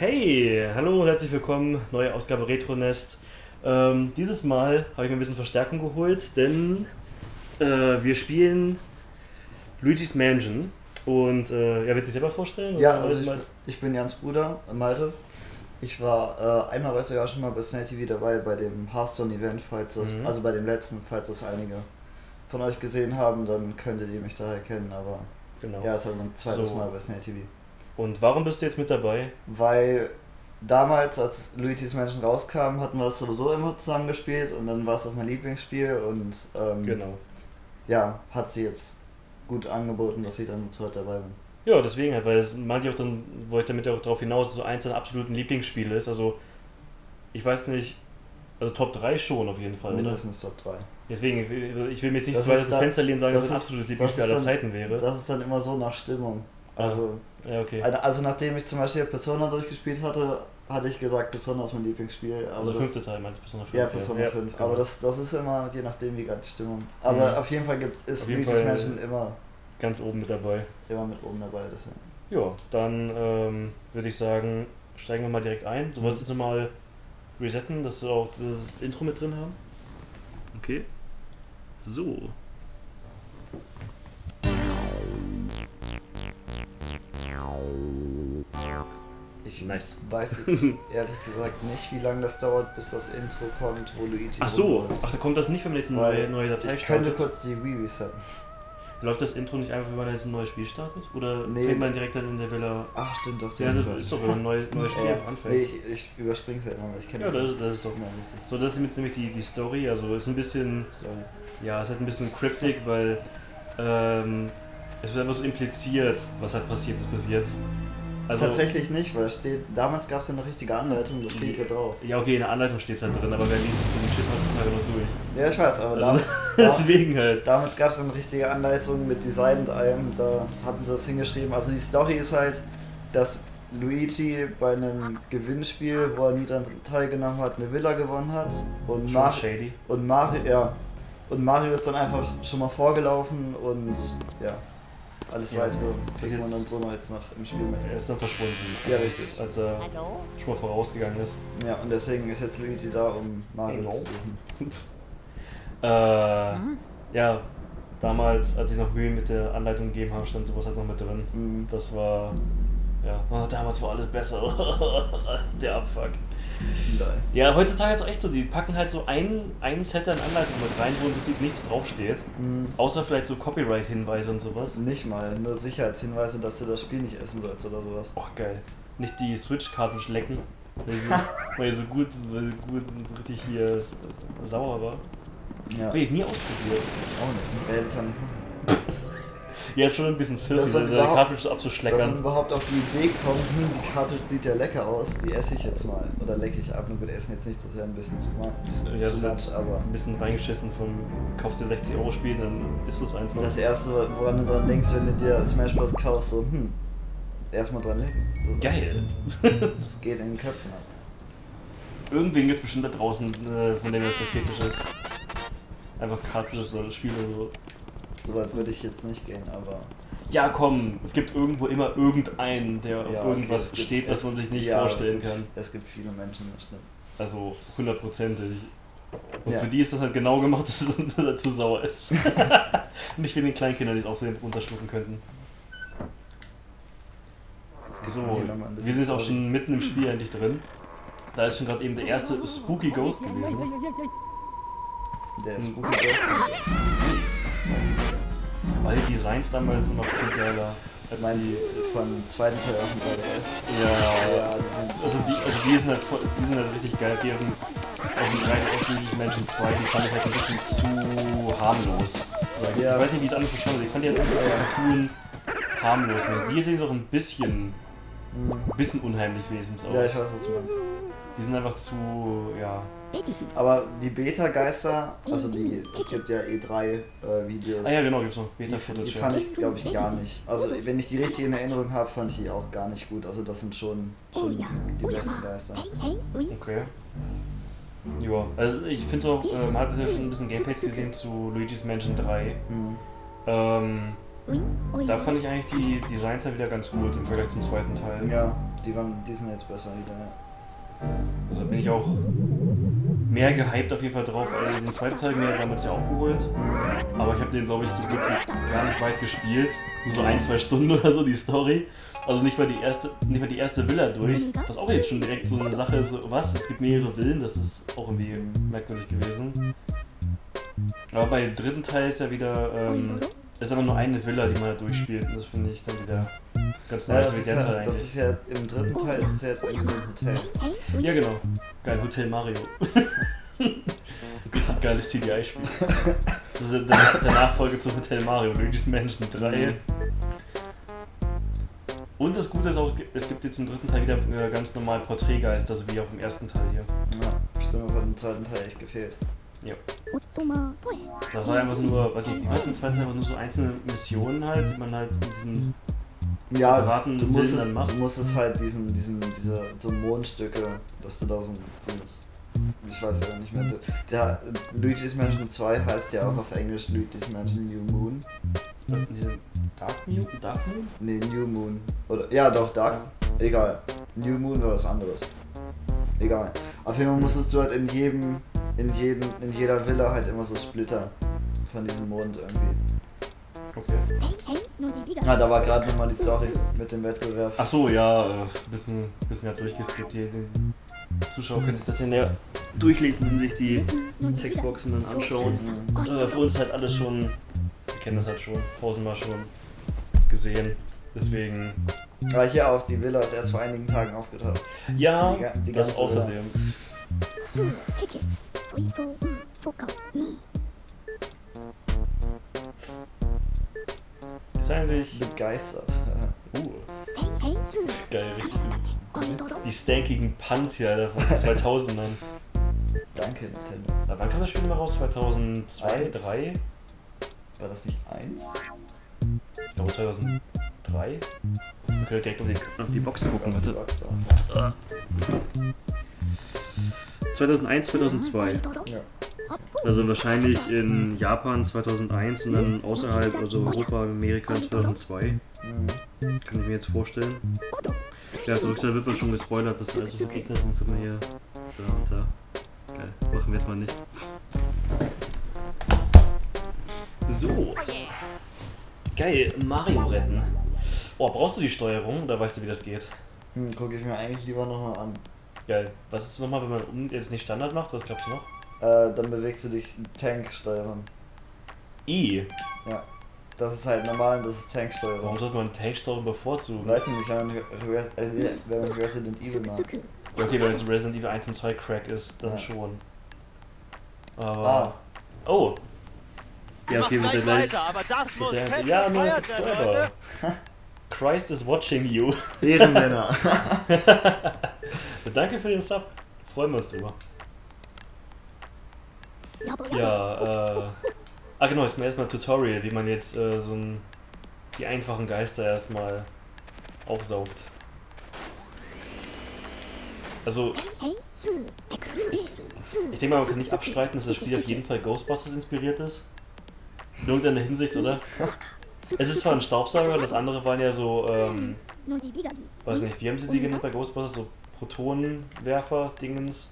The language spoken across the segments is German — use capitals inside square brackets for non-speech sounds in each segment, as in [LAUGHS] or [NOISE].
Hey, hallo und herzlich willkommen, neue Ausgabe Retronest. Ähm, dieses Mal habe ich mir ein bisschen Verstärkung geholt, denn äh, wir spielen Luigi's Mansion. Und äh, ja, willst du dich selber vorstellen? Ja, also ich, ich bin Jans Bruder, Malte. Ich war äh, einmal, weiß ich auch schon mal bei Snake TV dabei, bei dem Hearthstone-Event, falls das, Mhm. also bei dem letzten, falls das einige von euch gesehen haben, dann könntet ihr mich daher kennen, aber genau. ja, es ist halt mein zweites So. Mal bei Snake TV. Und warum bist du jetzt mit dabei? Weil damals, als Luigi's Mansion rauskam, hatten wir es sowieso immer zusammen gespielt und dann war es auch mein Lieblingsspiel und ähm, Genau. ja, hat sie jetzt gut angeboten, dass ich dann zu heute dabei bin. Ja, deswegen halt, weil es ich auch dann, wollte ich damit auch darauf hinaus, dass so eins deiner absoluten Lieblingsspiele ist. Also, ich weiß nicht, also Top 3 schon auf jeden Fall. Oder? Mindestens Top 3. Deswegen, ich will, ich will mir jetzt nicht Das so weit aus dem Fenster lehnen und sagen, dass das das absolutes Lieblingsspiel aller Zeiten wäre. Das ist dann immer so nach Stimmung. Also, Ja, okay. also nachdem ich zum Beispiel Persona durchgespielt hatte, hatte ich gesagt, Persona ist mein Lieblingsspiel. Aber Also das, fünfte Teil meinst du, Persona 5? Ja, Persona ja, 5. genau. Aber das, das ist immer je nachdem, wie gerade die Stimmung. Aber Mhm. auf jeden Fall gibt, ist Luigi's Mansion immer, Ganz oben mit dabei. immer mit oben dabei. Deswegen. Ja, dann ähm, würde ich sagen, steigen wir mal direkt ein. Du wolltest jetzt nochmal resetten, dass wir auch das Intro mit drin haben? Okay. So. Ich Nice. weiß jetzt [LAUGHS] ehrlich gesagt nicht, wie lange das dauert, bis das Intro kommt, wo Luigi. Ach so, rumläuft. ach, da kommt das nicht, wenn man jetzt eine Weil neue, neue Datei Ich könnte startet. kurz die Wii resetten. Läuft das Intro nicht einfach, wenn man jetzt ein neues Spiel startet? Oder Nee. fängt man direkt dann in der Villa. Ach, stimmt doch. Ja, das ist doch, wenn man ein neues, neues Spiel Ja, anfängt. nee, ich, ich überspringe es ja immer, weil ich kenne ja, das das, das ist doch. richtig. So, das ist jetzt nämlich die, die Story. Also, ist ein bisschen. Sorry. Ja, es ist halt ein bisschen cryptic, weil ähm, es wird einfach so impliziert, was halt passiert ist bis jetzt. Also, Tatsächlich nicht, weil steht, damals gab es ja eine richtige Anleitung, da steht ja drauf. Ja, okay, in der Anleitung steht es halt drin, aber wer liest sich den Shit heutzutage noch durch? Ja, ich weiß, aber Also, da, [LAUGHS] deswegen halt. damals gab es eine richtige Anleitung mit Design und allem, da hatten sie das hingeschrieben. Also die Story ist halt, dass Luigi bei einem Gewinnspiel, wo er nie daran teilgenommen hat, eine Villa gewonnen hat und, Mar und Mario, ja, und Mario ist dann einfach schon mal vorgelaufen und ja, alles Ja. weitere kriegt jetzt- man dann so noch jetzt noch im Spiel mit. Er ist dann verschwunden. Ja, richtig. Als er Hallo? schon mal vorausgegangen ist. Ja, und deswegen ist jetzt Luigi da, um Mario Genau. zu suchen. [LAUGHS] Äh, Hm? ja, damals, als ich noch Mühe mit der Anleitung gegeben habe, stand sowas halt noch mit drin. Mhm. Das war. Ja, oh, [LAUGHS] damals war alles besser. [LAUGHS] der Abfuck. Ja, heutzutage ist es auch echt so, die packen halt so ein, ein Set an Anleitung mit rein, wo im Prinzip nichts draufsteht. Mhm. Außer vielleicht so Copyright-Hinweise und sowas. Nicht mal, nur Sicherheitshinweise, dass du das Spiel nicht essen sollst oder sowas. Och, geil. Nicht die Switch-Cartridge lecken, weil die so, [LAUGHS] weil die so gut, weil gut richtig hier sauer war. Ja. Hab ich nie ausprobiert. Auch nicht, werde ich auch nicht machen. [LAUGHS] Ja, ist schon ein bisschen Das filthy, war der überhaupt- Cartridge so Dass man abzuschleckern. überhaupt auf die Idee kommt, hm, die Cartridge sieht ja lecker aus, die esse ich jetzt mal. Oder lecke ich ab. Nur gut, essen jetzt nicht, das wäre ein bisschen zu much, Ja, das much aber Ein bisschen reingeschissen vom kaufst dir 60 Euro Spiel, dann ist es einfach. das erste, woran du dran denkst, wenn du dir Smash Bros. kaufst, so, hm, erstmal dran lecken. So, das- Geil. [LAUGHS] Das geht in den Köpfen ab. Irgendwen gibt es bestimmt da draußen, äh, von dem das der Fetisch ist. Einfach Cartridges oder Spiele oder so. So weit würde ich jetzt nicht gehen, aber. Ja, komm, es gibt irgendwo immer irgendeinen, der auf Ja, okay, irgendwas es gibt- steht, was man sich nicht ja, vorstellen es gibt, kann. Es gibt viele Menschen, das stimmt. Also hundertprozentig. Und Ja. für die ist das halt genau gemacht, [LAUGHS] dass es dass er zu sauer ist. [LAUGHS] nicht wie den Kleinkindern, die es auch so runterschlucken könnten. So, wir sind jetzt auch schon mitten im Spiel eigentlich drin. Da ist schon gerade eben der erste Spooky Ghost gewesen. Der Hm. spooky Ghost. Weil die Designs damals sind noch viel geiler. Als Meinst die, von zweiten Teil auf dem 3DS? ja, Ja, die sind. Also die, also die sind halt voll, die sind halt richtig geil. Die haben auf dem 3DS Luigi's Mansion 2, die fand ich halt ein bisschen zu harmlos. Ja. ich weiß nicht, wie es anders beschreiben soll. Ich fand die halt einfach so Cartoon harmlos. Die sehen doch ein bisschen, ein bisschen unheimlich wenigstens aus. Ja, ich weiß, was du meinst. Die sind einfach zu, ja. Aber die Beta-Geister, also die, es gibt ja E3-Videos, Ah ja, genau, gibt's noch die, Beta-Footage. die ja. fand ich, glaube ich, gar nicht. Also wenn ich die richtig in Erinnerung habe, fand ich die auch gar nicht gut. Also das sind schon, schon die, die besten Geister. Okay. Ja, also ich finde auch, äh, man hat ja schon ein bisschen Gameplays gesehen zu Luigi's Mansion 3. Mhm. Ähm, da fand ich eigentlich die Designs ja wieder ganz gut im Vergleich zum zweiten Teil. Ja, die, waren, die sind jetzt besser wieder, ja. Also da bin ich auch mehr gehypt auf jeden Fall drauf. Also den zweiten Teil mir damals ja auch geholt. Aber ich habe den, glaube ich, so gut gar nicht weit gespielt. Nur so ein, zwei Stunden [LAUGHS] oder so, die Story. Also nicht mal die erste, nicht mal die erste Villa durch. Was auch jetzt schon direkt so eine Sache ist, so, was? Es gibt mehrere Villen, das ist auch irgendwie merkwürdig gewesen. Aber bei dem dritten Teil ist ja wieder, ähm, ist aber nur eine Villa, die man durchspielt. Und das finde ich dann wieder ganz Ja, nice das, wie ist der ja, Teil das ist ja im dritten Teil ist es ja jetzt irgendwie so ein Hotel. Ja, genau. Geil, Hotel Mario. [LAUGHS] Gibt's ein geiles CDI-Spiel. Das ist der, der Nachfolger zu Hotel Mario, Luigi's Mansion 3. Und das Gute ist auch, es gibt jetzt im dritten Teil wieder äh, ganz normal Porträtgeister, so wie auch im ersten Teil hier. Ja, stimmt, das hat im zweiten Teil echt gefehlt. Das war einfach nur, weiß nicht, war es im zweiten Teil, einfach nur so einzelne Missionen halt, die man halt in diesen Ja, separaten du dann macht. du musstest halt diesen, diesen, diese so Mondstücke, dass du da so, ein- so ich weiß ja nicht mehr, der Luigi's Mansion 2 heißt ja auch auf Englisch Luigi's Mansion New Moon. äh, diese Dark Moon? Dark Moon? Nee, New Moon. Oder, ja doch, Dark, egal. New Moon war was anderes. Egal. Auf jeden Fall musstest du halt in jedem, in jedem, in jeder Villa halt immer so Splitter von diesem Mond irgendwie. Okay. Ah, da war gerade nochmal die Story mit dem Wettbewerb. Ach so, ja, äh, bisschen, bisschen ja durchgeskippt hier. Die Zuschauer können sich das ja näher durchlesen und sich die Textboxen dann anschauen. Äh, für uns halt alles schon, wir kennen das halt schon, tausendmal schon gesehen. Deswegen, Aber hier auch, die Villa ist erst vor einigen Tagen aufgetaucht. ja, Die die das außerdem. Ist eigentlich, Begeistert. uh, geil, richtig Die stankigen Puns hier, Alter, von [LAUGHS] den 2000ern. Danke, Nintendo. Na, wann kam das Spiel mal raus? 2002, Eins. 2003? War das nicht eins? Ich glaube 2003. Wir können direkt auf die, auf die Box gucken, warte. Box auch. 2001, 2002. Ja. Also wahrscheinlich in Japan 2001 und dann außerhalb, also Europa, Amerika 2002. Mhm. Kann ich mir jetzt vorstellen. Ja, auf der Rückseite wird man schon gespoilert, was da also für Gegner sind. Sind wir hier da und da. Geil, machen wir jetzt mal nicht. So. Geil, Mario retten. Oh, brauchst du die Steuerung oder weißt du, wie das geht? Hm, gucke ich mir eigentlich lieber nochmal an. Geil. Was ist nochmal, wenn man jetzt nicht Standard macht? Was glaubst du noch? Äh, dann bewegst du dich Tanksteuerung. I. Ja. Das ist halt normal und das ist Warum Tanksteuerung. sollte man Tanksteuerung bevorzugen? Weiß nicht, wenn man, Re äh, wenn man Resident Evil macht. Ja, okay, wenn es Resident Evil 1 und 2 Crack ist, dann Ja. schon. Aber. Ah, Oh! Ja, okay, mit der gleich gleich. weiter, aber das muss der- Ja, nur werden, Subscriber. Leute. [LAUGHS] Christ is watching you. Ehrenmänner. [LAUGHS] Danke für den Sub. Freuen wir uns drüber. Ja, äh. Ah, genau, jetzt mal erstmal ein Tutorial, wie man jetzt äh, so ein, die einfachen Geister erstmal aufsaugt. Also, ich denke mal, man kann nicht abstreiten, dass das Spiel auf jeden Fall Ghostbusters inspiriert ist. In irgendeiner Hinsicht, oder? Es ist zwar ein Staubsauger, das andere waren ja so, ähm, weiß nicht, wie haben sie die genannt bei Ghostbusters? So Protonenwerfer-Dingens.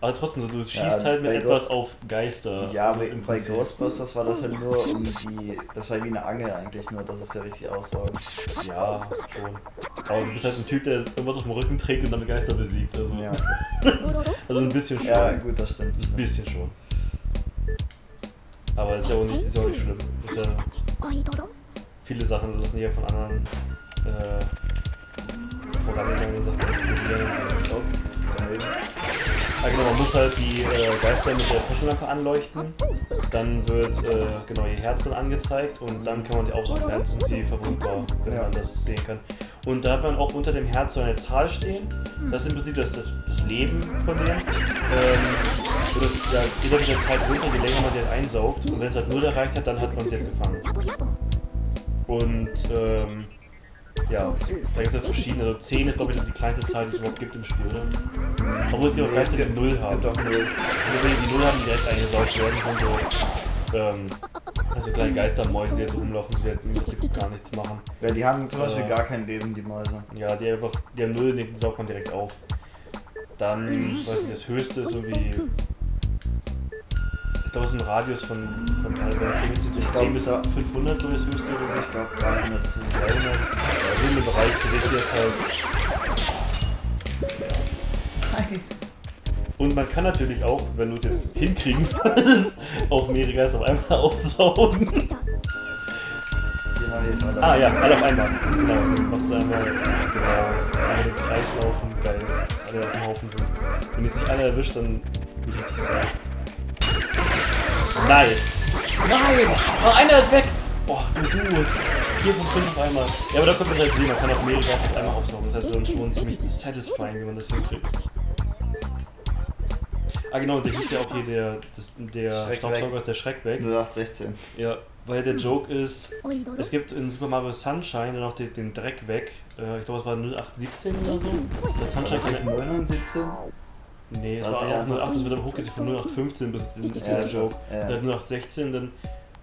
Aber trotzdem, du schießt halt mit etwas auf Geister. Ja, so bei, im bei. Ghostbusters war das halt nur um die. Das war wie eine Angel eigentlich nur, das ist ja richtig aussaugt. Ja, schon. Aber du bist halt ein Typ, der irgendwas auf dem Rücken trägt und damit Geister besiegt. Also, Ja. [LAUGHS] also ein bisschen schon. ja, gut, das stimmt. Ein bisschen schon. Aber ist ja auch nicht, ist ja auch nicht schlimm. Ist ja, viele Sachen lassen ja von anderen äh, vorangegangenen Sachen inspirieren. Oh, daneben. Ah, genau, man muss halt die äh, Geister mit der Taschenlampe anleuchten. Dann wird äh, genau ihr Herz dann angezeigt und dann kann man sie aufsuchen. Dann sind sie verwundbar, wenn Ja. man das sehen kann. Und da hat man auch unter dem Herz so eine Zahl stehen. Das ist im Prinzip das, das, das Leben von denen. Ähm, so dass, ja, jeder mit der Zeit runter, je länger man sie halt einsaugt. Und wenn es halt null erreicht hat, dann hat man sie halt gefangen. Und ähm, ja, da gibt es halt verschiedene. Also 10 ist glaube ich die kleinste Zahl, die es überhaupt gibt im Spiel, oder? Obwohl es gibt auch Geister, die gibt- 0 es haben. gibt auch null. Also wenn die 0 haben, die direkt eingesaugt werden, sind so ähm, Also kleine Geistermäuse, die jetzt rumlaufen, die halt gar nichts machen. Ja, die haben zum Beispiel Äh. gar kein Leben, die Mäuse. Ja, die einfach, die haben null, den saugt man direkt auf. Dann, weiß nicht, das höchste ist so wie. Ich glaube, es ist ein Radius von, von also 10 bis, 10 glaub, bis da- 500 so das höchste oder so. Ich glaube 300 sind 300. Ja, so in dem Bereich bewegt sich das halt. Hi. Und man kann natürlich auch, wenn du es jetzt hinkriegen würdest, auch mehrere Geister auf einmal [LAUGHS] aufsaugen. Jetzt. Ah ja, alle auf einmal. Genau, dann machst du einmal genau, einmal den Kreis laufen, weil dass alle auf dem Haufen sind. Wenn jetzt nicht alle erwischt, dann bin ich richtig sad. Nice. Nein! Oh, einer ist weg! Boah, du Dude. 4 von 5 auf einmal. Ja, aber da kommt man halt sehen, man kann auch mehrere Gas auf einmal aufsaugen. Das ist halt so ein schon ziemlich satisfying, wie man das hinkriegt. Ah genau, das ist ja auch hier der, das, der Staubsauger weg. ist der Schreck weg. 0816. Ja, weil der Joke ist, es gibt in Super Mario Sunshine dann auch den, den Dreck weg. Äh, ich glaube, es war 0817 oder so. Mhm. Das Sunshine ist 0917. Nee, es war sie auch einfach- 08, das wird aber hochgezogen von 0815 bis ist Ja, der Joke. ja. Hat 0816, dann.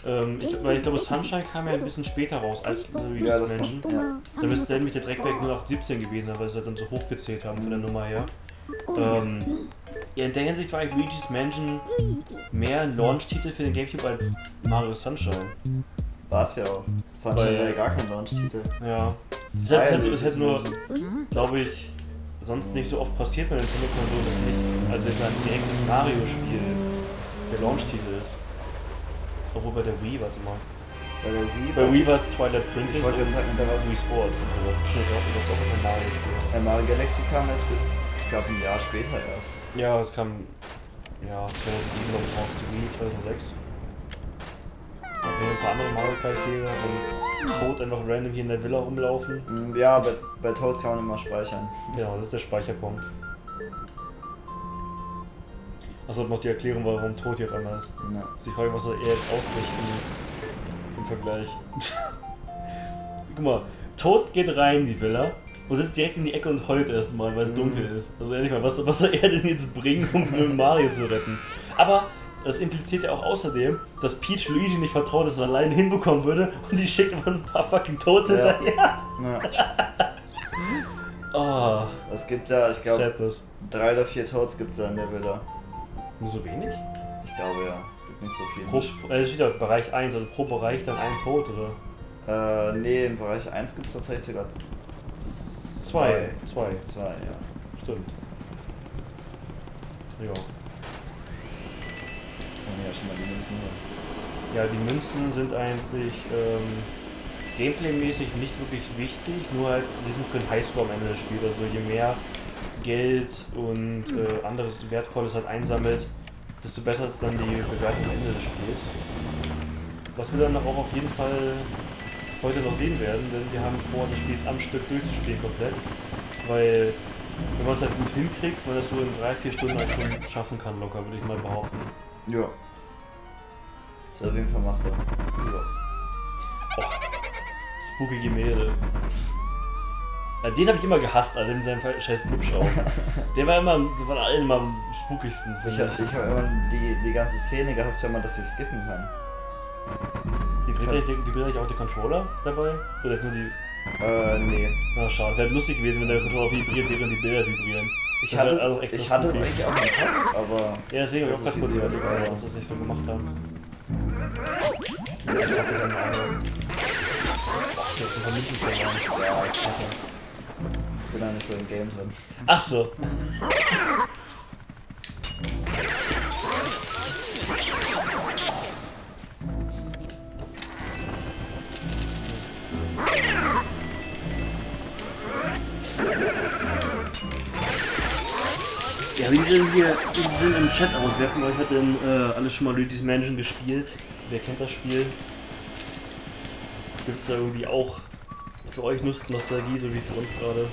Ähm, ich, weil ich glaube, Sunshine kam ja ein bisschen später raus als Luigi's Ja, das Mansion. とは Dann müsste nämlich der Dreck weg 0817 gewesen sein, weil sie dann so hochgezählt haben von der Nummer her. Ähm, ja, in der Hinsicht war eigentlich Luigi's Mansion mehr Launch-Titel für den Gamecube als Mario Sunshine. War es ja auch. Sunshine Weil- war ja gar kein Launch-Titel. Ja. Es hat nur, Mansion. glaube ich, sonst nicht so oft passiert bei Nintendo-Konsolen, dass nicht, also jetzt ein direktes Mario-Spiel der Launch-Titel ist. Obwohl bei der Wii, warte mal. Bei der Wii. Bei Wii war es Twilight Ich Princess wollte und jetzt sagen, da war es Wii Sports und sowas. Stimmt, das ist auch ein Mario-Spiel. Bei Mario Galaxy kam erst, ich glaube, ein Jahr später erst. Ja, es kam, ja, 2007 glaube ich raus, die Wii 2006. Haben ein paar andere Mario-Charaktere und Toad einfach random hier in der Villa rumlaufen. Mm, Ja, bei, bei Toad kann man immer speichern. Genau, das ist der Speicherpunkt. Achso, noch die Erklärung, warum Toad hier auf einmal ist. Ja. Also ich frage, was soll er jetzt ausrichten im Vergleich? [LAUGHS] Guck mal, Toad geht rein in die Villa und sitzt direkt in die Ecke und heult erstmal, weil es Mhm. dunkel ist. Also ehrlich mal, was, was soll er denn jetzt bringen, um [LAUGHS] Mario zu retten? Aber das impliziert ja auch außerdem, dass Peach Luigi nicht vertraut, dass es alleine hinbekommen würde und sie schickt immer ein paar fucking Toads Ja. hinterher. Ja. Oh, Es gibt ja, ich glaube, drei oder vier Toads gibt es da in der Villa. Nur so wenig? Ich glaube ja. Es gibt nicht so viele. Pro, äh, es steht ja Bereich 1, also pro Bereich dann ein Tod, oder? Äh, nee, im Bereich 1 gibt es tatsächlich sogar Zwei. Zwei. Zwei, ja. Stimmt. Ja. Man ja schon mal die Münzen. Ja, die Münzen sind eigentlich ähm, gameplaymäßig nicht wirklich wichtig, nur halt, die sind für den Highscore am Ende des Spiels. Also je mehr Geld und äh, anderes Wertvolles halt einsammelt, desto besser ist dann die Bewertung am Ende des Spiels. Was wir dann auch auf jeden Fall heute noch sehen werden, denn wir haben vor, das Spiel jetzt am Stück durchzuspielen komplett. Weil, wenn man es halt gut hinkriegt, man das so in drei, vier Stunden halt schon schaffen kann, locker, würde ich mal behaupten. Ja. Ist auf jeden Fall machbar. Ja. Oh, spooky Gemälde. Ja, den habe ich immer gehasst, Alter, in seinem scheiß Clubschau. [LAUGHS] Der war immer, war allen immer am spookigsten, Ich habe hab immer die, die ganze Szene gehasst, wenn man das hier skippen kann. Vibriert eigentlich, vibriert eigentlich auch der Controller dabei? Oder ist nur die. Äh, nee. Na schade, wäre lustig gewesen, wenn der Controller vibriert, während die Bilder vibrieren. Ich Das hatte, es, also extra ich hatte es spooky. eigentlich auch im Kopf, aber Ja, deswegen habe ich auch gerade kurz überlegt, warum ja. wir das nicht so gemacht haben. Ich hab das einmal an. Ich hab ein paar Münzen verloren. ja, ich Okay. bin da nicht so im Game drin. Ach so. [LAUGHS] Ja, wie sind hier, wie sind im Chat aus? Wer von euch hat denn äh, alles schon mal Luigi's Mansion gespielt? Wer kennt das Spiel? Gibt es da irgendwie auch für euch Lust, Nostalgie, so wie für uns gerade?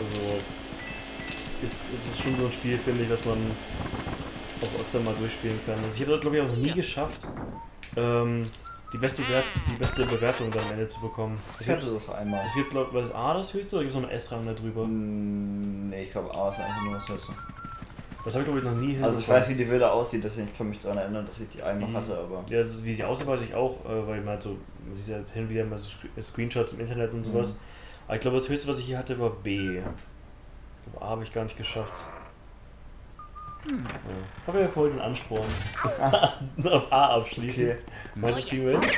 Also, es ist schon so ein Spiel, finde ich, was man auch öfter mal durchspielen kann. Also ich habe das, glaube ich, auch noch nie geschafft, ähm, die, beste die beste Bewertung dann am Ende zu bekommen. Ich hatte das einmal. es gibt glaube ich, A das höchste oder gibt es noch einen S-Rang da drüber? Hm, nee, ich glaube A ist einfach nur das letzte. Das habe ich glaube ich noch nie Also ich weiß, wie die Villa aussieht, deswegen ich kann mich daran erinnern, dass ich die einmal Mhm. hatte, aber. Ja, also wie sie aussieht, weiß ich auch, äh, weil man halt so, man sieht ja hin und wieder mal so Sc- Screenshots im Internet und sowas. Mhm. Aber ich glaube, das höchste, was ich hier hatte, war B. Ich glaube, A habe ich gar nicht geschafft. Ja. Habe ja voll den Ansporn. [LAUGHS] Auf A abschließen. Okay. Meinst du, das kriegen wir hin?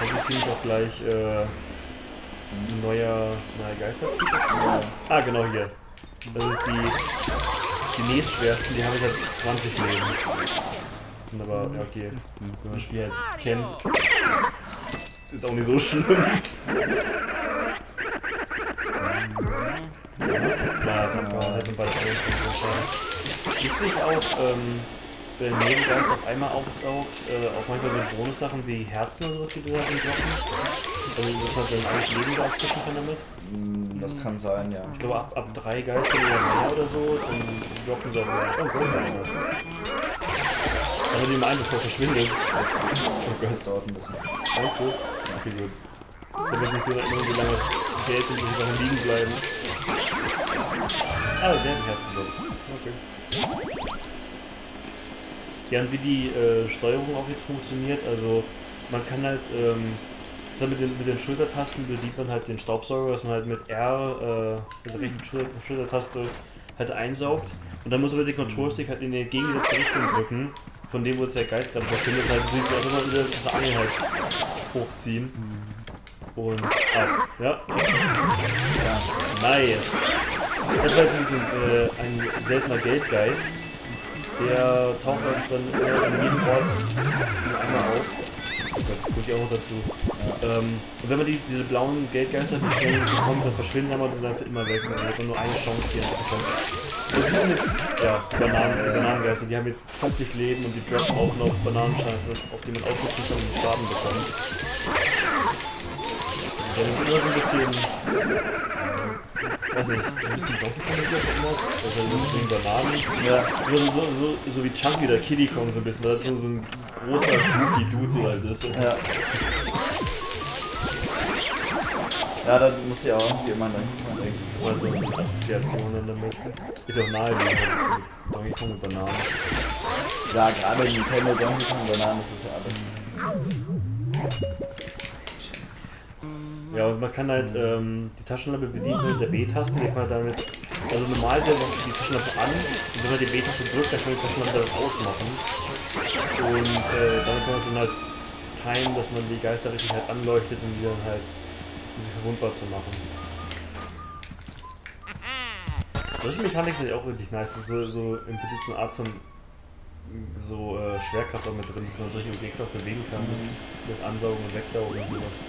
Dann ist hier doch gleich äh, ein neuer, neuer Geistertyp. Ja. Ah, genau hier. Das ist die, die nächstschwersten, die haben jetzt halt 20 Leben. Sind aber, ja, okay, wenn man das Spiel halt kennt, ist auch nicht so schlimm. Halt bei der. Gibt es nicht auch, ähm, wenn Nebengeist auf einmal aufsaugt, äh, auch manchmal so Bonussachen wie Herzen oder sowas, die du da drin droppen? Also, dass man sein eigenes Leben da auffrischen kann damit? Hm, Das kann sein, ja. Ich glaube, ab, ab drei Geister oder mehr oder so, dann droppen sie aber. Oh, Gold irgendwas. Aber die im einen bevor verschwindet. Oh Gott. Das dauert ein bisschen. Meinst du? Okay, gut. Dann wird nicht so immer so lange Geld in solchen Sachen liegen bleiben. Ah, der hat ein Herz. Okay. Ja, und wie die äh, Steuerung auch jetzt funktioniert, also man kann halt, ähm, so mit den, mit den Schultertasten bedient man halt den Staubsauger, dass man halt mit R, äh, mit der rechten Schul Schultertaste halt einsaugt. Und dann muss man den Control-Stick halt in die entgegengesetzte Richtung drücken, von dem, wo jetzt der Geist gerade befindet, halt auch immer wieder diese Angel halt hochziehen. Und ab. Ja, kriegst du. Ja. Nice. Das war jetzt nämlich so ein, äh, ein seltener Geldgeist. Der taucht dann äh, an jedem Ort nur einmal auf. Oh Gott, jetzt kommt die auch noch dazu. Ähm, und wenn man die, diese blauen Geldgeister nicht schnell bekommt, dann verschwinden aber sie dann für immer weg. Und dann hat man nur eine Chance, die einfach bekommt. Und die sind jetzt, ja, Bananen, die Bananengeister, die haben jetzt 40 Leben und die droppen auch noch Bananenscheiße, auf die man ausnutzen kann und Schaden bekommt. Ja, dann immer so ein bisschen. Weiß nicht, ein bisschen Donkey Kong ist ja immer. Also so wegen Bananen. Ja. So, so, so, so wie Chunky oder Kiddy Kong so ein bisschen, weil das so, so ein großer Goofy Dude so halt ist. Ja. Ja, da muss ja auch irgendwie immer an Donkey denken. Oder so, so Assoziationen damit. Ist ja auch naheliegend. Donkey Kong und Bananen. Ja, gerade Nintendo, Donkey Kong, Bananen, das ist ja alles. Ja, und man kann halt ähm, die Taschenlampe bedienen mit der B-Taste, kann man damit, also normal ist ja die Taschenlampe an und wenn man die B-Taste drückt, dann kann man die Taschenlampe dann ausmachen. Und äh, damit kann man es dann halt timen, dass man die Geister richtig halt anleuchtet und die dann halt, um sie verwundbar zu machen. Solche Mechanik sind auch richtig nice, das ist so, so im Prinzip so eine Art von so äh, Schwerkraft auch mit drin, dass man solche Objekte auch bewegen kann, mit Ansaugen und Wegsaugen und sowas.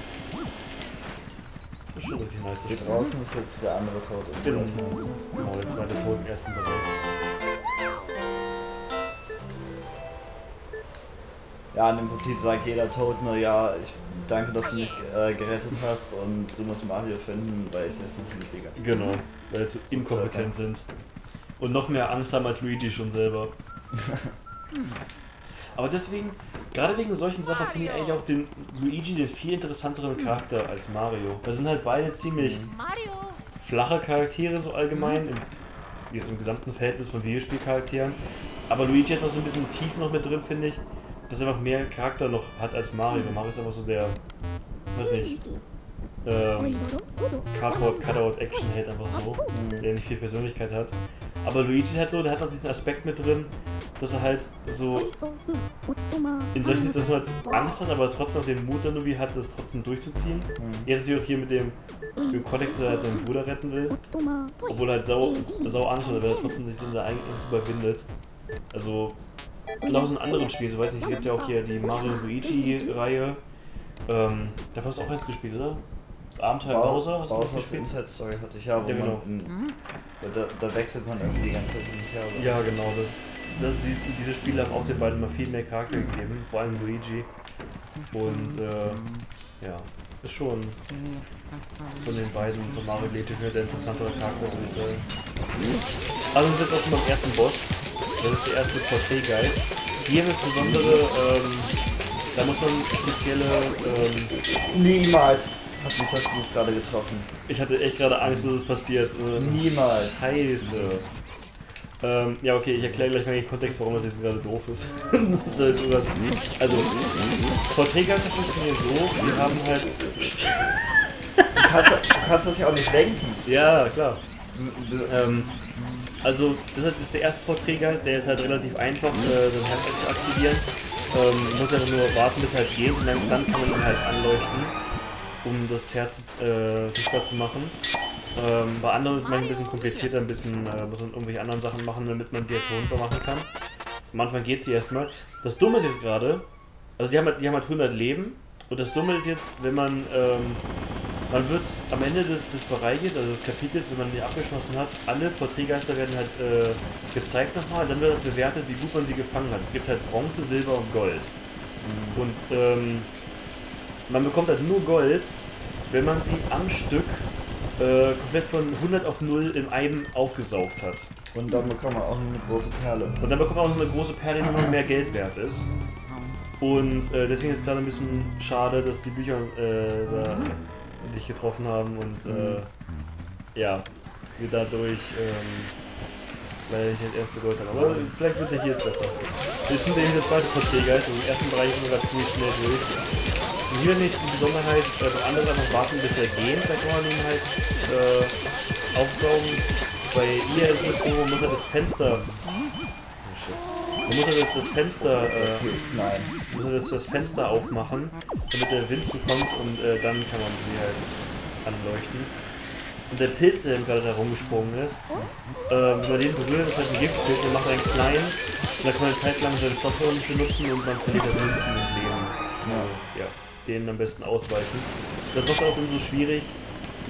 Schon richtig nice. Hier draußen ist jetzt der andere Tod. Genau. Genau, der zweite Tod im ersten Bereich. Ja, und im Prinzip sagt jeder Tod nur, ja, ich danke, dass du mich äh, gerettet hast und du musst Mario finden, weil ich das nicht hinkriege. Genau, weil sie zu So inkompetent sind. Und noch mehr Angst haben als Luigi schon selber. [LAUGHS] Aber deswegen, gerade wegen solchen Sachen finde ich eigentlich auch den Luigi den viel interessanteren Charakter als Mario. Da sind halt beide ziemlich flache Charaktere so allgemein, im, jetzt im gesamten Verhältnis von Videospielcharakteren. Aber Luigi hat noch so ein bisschen tief noch mit drin, finde ich, dass er einfach mehr Charakter noch hat als Mario. Mario ist einfach so der, weiß nicht, ähm, Cardboard Cutout Action Held einfach so, der nicht viel Persönlichkeit hat. Aber Luigi ist halt so, der hat noch diesen Aspekt mit drin, dass er halt so in solchen Situationen halt Angst hat, aber trotzdem auch den Mut dann irgendwie hat, das trotzdem durchzuziehen. Mhm. Jetzt natürlich auch hier mit dem, mit dem Kontext, dass er halt seinen Bruder retten will, obwohl er halt sau, sau Angst hat, aber er trotzdem sich in der eigenen Angst überwindet. Also, und auch so in anderen Spielen, so weiß ich, es gibt ja auch hier die Mario Luigi-Reihe. Ähm, da hast du auch eins gespielt, oder? Abenteuer Bowser, hast du das Bowser's gespielt? Inside Story hatte ich ja, wo Ja, genau. man, da, da wechselt man irgendwie die ganze Zeit hin und her. Ja, genau, das, das, die, diese Spiele haben auch den beiden immer viel mehr Charakter gegeben, vor allem Luigi. Und äh, ja, ist schon von den beiden, von Mario Luigi der interessantere Charakter, würde ich sagen. Also wir sind auch schon beim ersten Boss. Das ist der erste Porträtgeist. Hier insbesondere, ähm, da muss man spezielle ähm, Niemals! Hat mich das Buch gerade getroffen. Ich hatte echt gerade Angst, dass es passiert. Niemals. Scheiße. Ähm, ja, okay, ich erkläre gleich mal den Kontext, warum das jetzt gerade doof ist. [LAUGHS] also, Porträtgeister funktionieren so, sie haben halt. Du kannst, du kannst das ja auch nicht lenken. Ja, klar. Ähm, also, das ist der erste Porträtgeist, der ist halt relativ einfach, äh, sein Herz zu aktivieren. Ähm, muss einfach nur warten, bis er halt geht und dann, dann kann man ihn halt anleuchten, um das Herz äh, sichtbar zu machen. Ähm, bei anderen ist manchmal ein bisschen komplizierter, ein bisschen, äh, muss man irgendwelche anderen Sachen machen, damit man die verwundbar machen kann. Am Anfang geht sie erstmal. Das Dumme ist jetzt gerade, also die haben, halt, die haben halt 100 Leben und das Dumme ist jetzt, wenn man, ähm, man wird am Ende des, des Bereiches, also des Kapitels, wenn man die abgeschlossen hat, alle Porträtgeister werden halt äh, gezeigt nochmal, dann wird halt bewertet, wie gut man sie gefangen hat. Es gibt halt Bronze, Silber und Gold. Und ähm, man bekommt halt nur Gold, wenn man sie am Stück äh, komplett von 100 auf 0 in einem aufgesaugt hat. und dann bekommt man auch eine große Perle. Und dann bekommt man auch noch eine große Perle, die noch mehr Geld wert ist. Und äh, deswegen ist es gerade ein bisschen schade, dass die Bücher äh, da dich getroffen haben und äh, ja, wir dadurch ähm, leider nicht das erste Gold haben. Aber vielleicht wird es ja hier jetzt besser. Wir sind ja hier der zweite Porträtgeist, also im ersten Bereich sind wir gerade ziemlich schnell durch. Hier nicht die Besonderheit, äh, bei anderen einfach warten, bis er geht, da kann man ihn halt äh, aufsaugen. Bei ihr ist es so, man muss halt das Fenster. Oh. Man muss halt das Fenster. Äh, nein. muss er das, Fenster aufmachen, damit der Wind zukommt und äh, dann kann man sie halt anleuchten. Und der Pilz, der eben gerade da rumgesprungen ist, ähm, wenn man den berührt, das ist halt ein Giftpilz, der macht einen klein und da kann man eine Zeit lang seine Stoffe benutzen und man verliert halt Münzen und Leben. Ja. Denen am besten ausweichen. Das macht es auch dann so schwierig,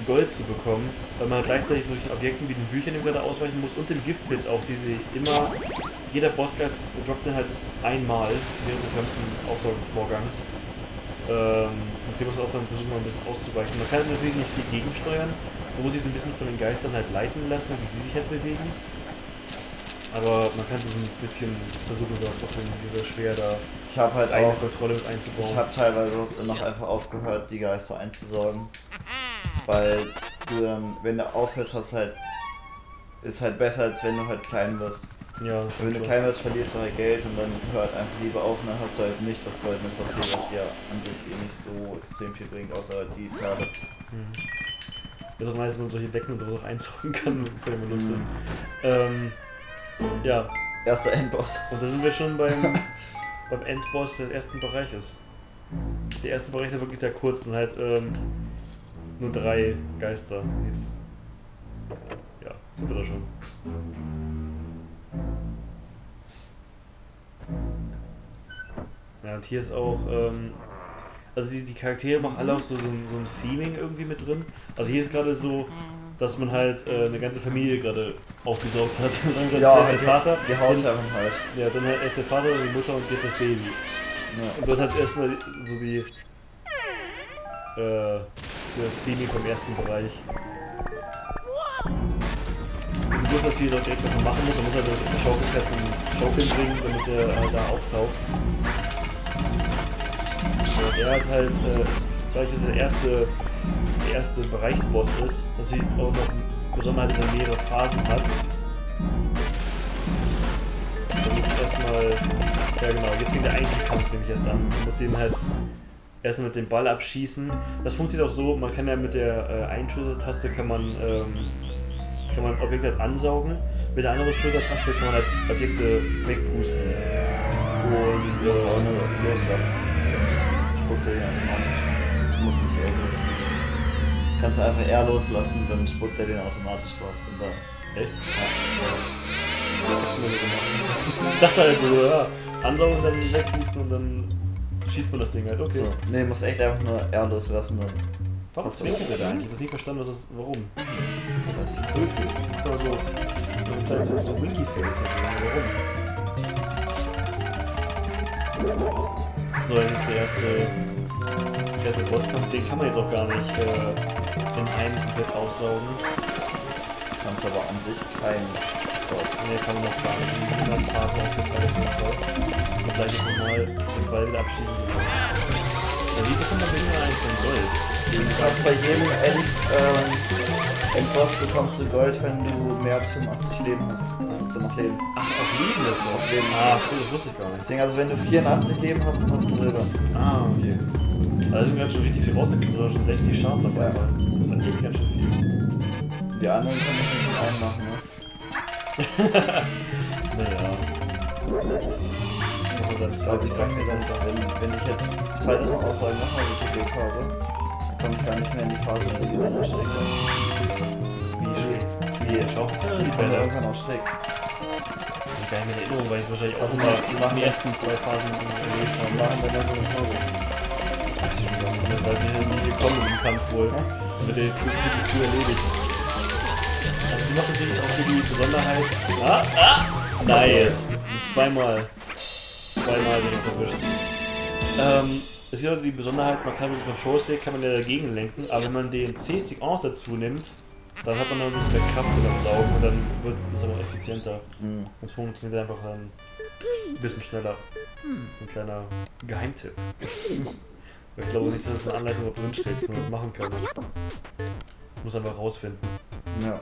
Gold zu bekommen, weil man gleichzeitig solchen Objekten wie den Büchern eben gerade ausweichen muss und dem Giftpilz auch, die sie immer, jeder Bossgeist droppt den halt einmal während des gesamten Aussaugenvorgangs. Ähm, und dem muss man auch dann versuchen, mal ein bisschen auszuweichen. Man kann natürlich nicht viel gegensteuern, man muss sich so ein bisschen von den Geistern halt leiten lassen, wie sie sich halt bewegen. Aber man kann so ein bisschen versuchen, so trotzdem wieder schwer da Ich habe halt eigene auch. Kontrolle mit einzubauen. Ich habe teilweise noch einfach aufgehört, die Geister einzusorgen. Weil du dann, wenn du aufhörst, hast halt. Ist halt besser, als wenn du halt klein wirst. ja, Und wenn du schon. klein wirst, verlierst du halt Geld und dann hört einfach lieber auf und dann hast du halt nicht das goldene Porträt, was dir an sich eh nicht so extrem viel bringt, außer halt die Perle. Mhm. Das ist auch nice, wenn man solche Decken und sowas auch einzogen kann, voll immer lustig. Mhm. Ähm, ja, Erster Endboss. und da sind wir schon beim, [LAUGHS] beim Endboss des ersten Bereiches. Der erste Bereich ist wirklich sehr kurz und halt ähm, nur drei Geister. Jetzt, ja, sind wir da schon. Ja, und hier ist auch, ähm, also die, die Charaktere machen alle auch so, so, ein, so ein Theming irgendwie mit drin. Also hier ist gerade so, dass man halt äh, eine ganze Familie gerade aufgesaugt hat. Und [LAUGHS] dann Ja, zuerst der die- Vater, Die Hausherren halt. ja, dann halt erst der Vater, dann die Mutter und jetzt das Baby. Ja. Und das hat erstmal so die, äh, das Theming vom ersten Bereich. Und du musst natürlich auch direkt was man machen muss, man muss halt das Schaukelpferd zum Schaukeln bringen, damit er äh, da auftaucht. Und er hat halt, äh, dadurch, dass er der erste, der erste Bereichsboss ist, natürlich auch noch Besonderheit, dass er mehrere Phasen hat. Wir müssen erstmal, ja genau, jetzt fängt der eigentliche Kampf nämlich erst an. Man muss ihn halt erstmal mit dem Ball abschießen. Das funktioniert auch so, man kann ja mit der äh, Einschusser-Taste kann man, ähm, kann man Objekte halt ansaugen. Mit der anderen Schussertaste kann man halt Objekte wegpusten. Und Du musst auch äh, nur loslassen. Spuckt er den Kannst du einfach R loslassen, dann spuckt er den automatisch raus. Und dann, echt? ja. Ich dachte halt so, ja, ansaugen und dann wegpusten und dann schießt man das Ding halt. Okay. So. Nee, musst echt einfach nur R loslassen, dann. Warum zwingt der da eigentlich? Ich hab das nicht verstanden, was das, warum. Das ist cool Das war so, ein kleines so Winky-Face. Also, warum? So, jetzt ist der erste, der erste Bosskampf. Den kann man jetzt auch gar nicht äh, in einem komplett aufsaugen. Kannst aber an sich kein Boss. Nee, kann man noch gar nicht. In 100 Phasen aufgeteilt. Und gleich jetzt nochmal den wieder abschießen. Wie bekommt man denn eigentlich von Gold? kannst bei jedem End, ähm, Endboss bekommst du Gold, wenn du mehr als 85 Leben hast. Das ist dann noch Leben. Ach, auf Leben ist das. Auf Leben. Ah, so, das wusste ich gar nicht. Deswegen, also wenn du 84 Leben hast, dann hast du Silber. Ah, okay. Da sind gerade schon richtig viel rausgekommen, da schon 60 Schaden. Ja. war. Das war echt ganz schön viel. Die anderen kann ich nicht schon einmachen, ne? [LAUGHS] Naja. Also dann Ich glaube, ich kann mir dann sagen, wenn, wenn ich jetzt zweites Mal Aussagen nochmal die Glück habe, komme ich gar nicht mehr in die Phase, wo die Bänder schräg. Wie schräg. Die oder die Bänder? irgendwann auch schräg. Ist gar nicht mehr in Erinnerung, weil ich es wahrscheinlich auch Also immer die machen- die ersten zwei Phasen erlebt habe. machen Bänder so eine Kurve. Weil wir nie gekommen im Kampf wohl. Mit der zu viel zu früh erledigt. Also du machst natürlich auch hier die Besonderheit. Ah, ah! Nice! Zweimal. Zweimal direkt erwischt. Ähm, ist ja die Besonderheit, man kann mit dem Control Stick kann man ja dagegen lenken, aber wenn man den C-Stick auch noch dazu nimmt, dann hat man noch ein bisschen mehr Kraft beim Saugen und dann wird es aber effizienter. Mhm. Und es funktioniert einfach dann ein bisschen schneller. Ein kleiner Geheimtipp. [LAUGHS] Ich glaube nicht, dass es in der Anleitung überhaupt drinsteht, dass man das machen kann. Muss einfach rausfinden. Ja.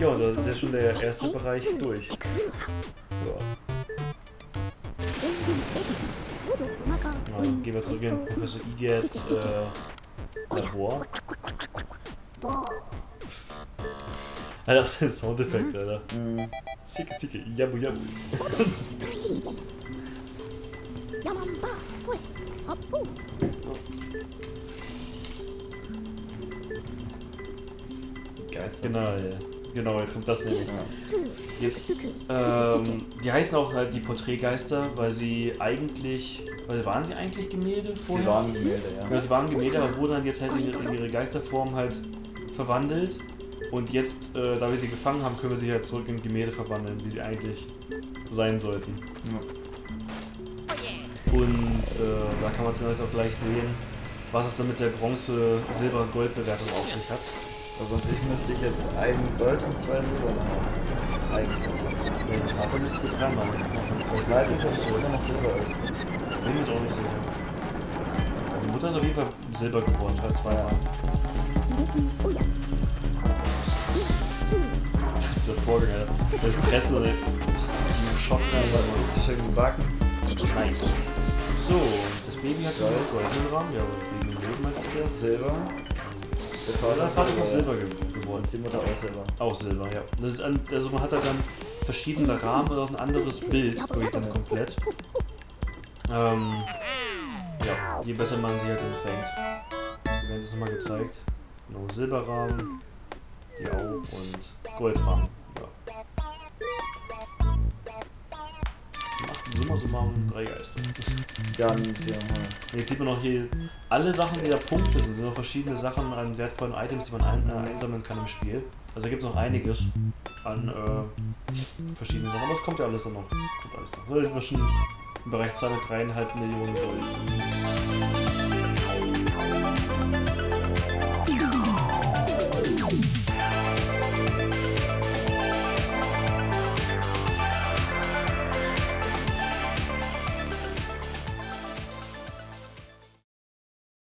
Ja, und da ist ja schon der erste Bereich durch. Ja. Na, gehen wir zurück in Professor Idiot's äh, Labor. Alter, das ist ein Soundeffekt, Alter. Mhm. Sicke, sicke, jabu, jabu. [LAUGHS] Genau, ja. Genau, jetzt kommt das nämlich. Ja. Jetzt, ähm, die heißen auch halt die Porträtgeister, weil sie eigentlich, weil waren sie eigentlich Gemälde vorher? Die waren Gemälde, Ja, ja. sie waren Gemälde, aber wurden dann jetzt halt in, ihre- in ihre Geisterform halt verwandelt. Und jetzt, äh, da wir sie gefangen haben, können wir sie halt zurück in Gemälde verwandeln, wie sie eigentlich sein sollten. Und äh, da kann man zunächst auch gleich sehen, was es dann mit der Bronze-Silber-Gold-Bewertung auf sich hat. Also an sich müsste ich jetzt ein Gold und zwei Silber haben. Eigentlich. Der Vater müsste dreimal machen. Ich weiß nicht, ob es immer noch Silber ist. Bin mir jetzt auch nicht sicher. Meine Mutter ist auf jeden Fall Silber geworden, halt zweimal. Das [LAUGHS] ist der Vorgang, Alter. Das Pressen oder die Schock rein. Aber richtig schön gebacken. Nice. So, das Baby hat Gold. Gold goldenen Rahmen, ja, aber wegen dem Leben meintest du? Silber. Der Vater, Vater ist auch Silber. Silber ge geworden. Ist die Mutter auch Silber. Auch Silber, ja. Das ist an, also man hat halt dann verschiedene Rahmen oder auch ein anderes Bild, glaube ich, dann komplett. Ähm, ja, je besser man sie halt empfängt. Wir werden es nochmal gezeigt. Genau, Silberrahmen, die auch und Goldrahmen. Summarum drei Geister. Ganz, ja. Jetzt sieht man auch hier alle Sachen, die da Punkte sind, sind noch verschiedene Sachen an wertvollen Items, die man ein, äh, einsammeln kann im Spiel. Also da gibt es noch einiges an äh, verschiedenen Sachen, aber es kommt ja alles dann noch. Kommt alles noch. Da sind wir schon im Bereich 2 mit dreieinhalb Millionen Gold.